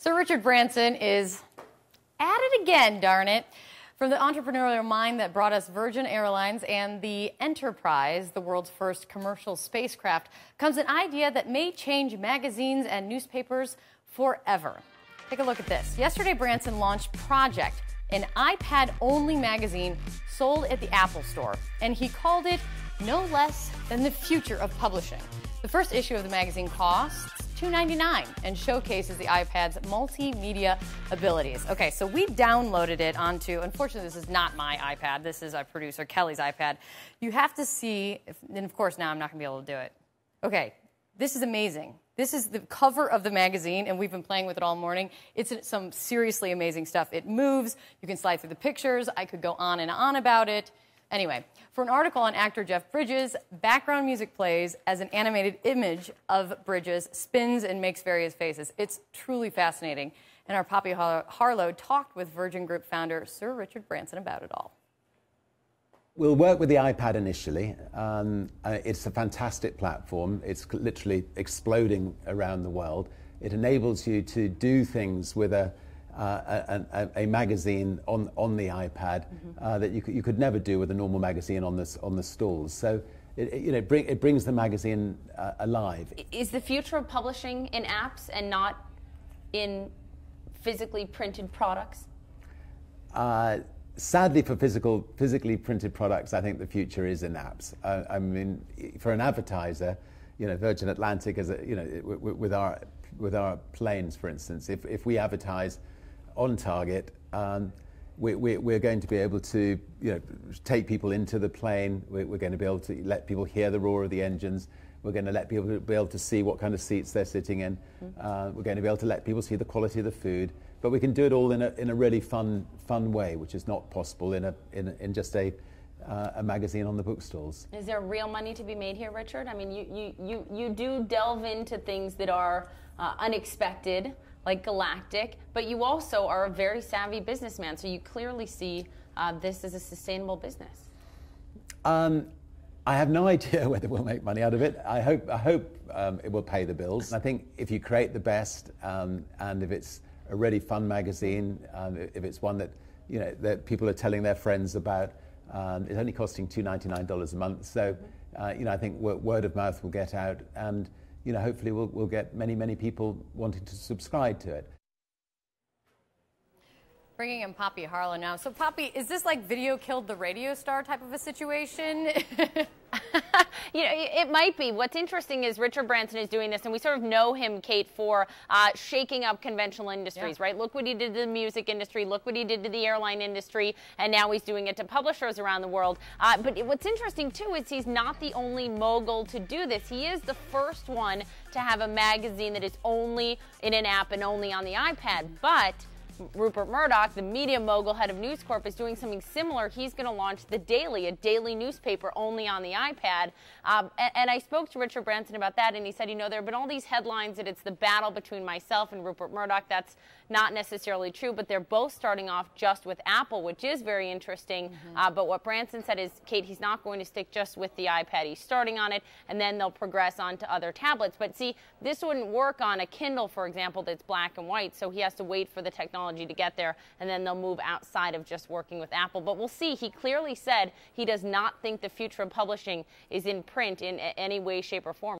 So Richard Branson is at it again, darn it. From the entrepreneurial mind that brought us Virgin Airlines and the Enterprise, the world's first commercial spacecraft, comes an idea that may change magazines and newspapers forever. Take a look at this. Yesterday, Branson launched Project, an iPad only magazine sold at the Apple Store, and he called it no less than the future of publishing. The first issue of the magazine costs $2.99 and showcases the iPad's multimedia abilities. Okay, so we downloaded it onto, unfortunately, this is not my iPad. This is our producer Kelly's iPad. You have to see, if, and of course, now I'm not going to be able to do it. Okay, this is amazing. This is the cover of the magazine, and we've been playing with it all morning. It's some seriously amazing stuff. It moves, you can slide through the pictures. I could go on and on about it. Anyway, for an article on actor Jeff Bridges, background music plays as an animated image of Bridges, spins and makes various faces. It's truly fascinating. And our Poppy Harlow talked with Virgin Group founder Sir Richard Branson about it all. We'll work with the iPad initially. Um, uh, it's a fantastic platform. It's literally exploding around the world. It enables you to do things with a uh, a, a, magazine on, on the iPad mm-hmm. uh, that you could, you could never do with a normal magazine on the, on the stalls. So it, it you know, bring, it brings the magazine uh, alive. Is the future of publishing in apps and not in physically printed products? Uh, sadly, for physical, physically printed products, I think the future is in apps. Uh, I mean, for an advertiser, you know, Virgin Atlantic, as a, you know, with our with our planes, for instance, if, if we advertise on target. Um, we, we, we're going to be able to you know, take people into the plane. We're, we're going to be able to let people hear the roar of the engines. We're going to let people be able to see what kind of seats they're sitting in. Mm-hmm. Uh, we're going to be able to let people see the quality of the food. But we can do it all in a, in a really fun, fun way, which is not possible in, a, in, in just a, uh, a magazine on the bookstalls. Is there real money to be made here, Richard? I mean, you, you, you, you do delve into things that are uh, unexpected like Galactic, but you also are a very savvy businessman, so you clearly see uh, this as a sustainable business. Um, I have no idea whether we'll make money out of it. I hope, I hope um, it will pay the bills. I think if you create the best um, and if it's a really fun magazine, um, if it's one that, you know, that people are telling their friends about, um, it's only costing $299 a month. So, uh, you know, I think word of mouth will get out and you know, hopefully we'll, we'll get many, many people wanting to subscribe to it. Bringing in Poppy Harlow now. So, Poppy, is this like video killed the radio star type of a situation? you know, it might be. What's interesting is Richard Branson is doing this, and we sort of know him, Kate, for uh, shaking up conventional industries, yeah. right? Look what he did to the music industry. Look what he did to the airline industry, and now he's doing it to publishers around the world. Uh, but what's interesting too is he's not the only mogul to do this. He is the first one to have a magazine that is only in an app and only on the iPad, but Rupert Murdoch, the media mogul, head of News Corp, is doing something similar. He's going to launch The Daily, a daily newspaper only on the iPad. Um, and, and, I spoke to Richard Branson about that, and he said, you know, there have been all these headlines that it's the battle between myself and Rupert Murdoch. That's not necessarily true, but they're both starting off just with Apple, which is very interesting. Mm-hmm. Uh, but what Branson said is, Kate, he's not going to stick just with the iPad. He's starting on it, and then they'll progress on to other tablets. But see, this wouldn't work on a Kindle, for example, that's black and white, so he has to wait for the technology to get there, and then they'll move outside of just working with Apple. But we'll see. He clearly said he does not think the future of publishing is in print in any way, shape, or form.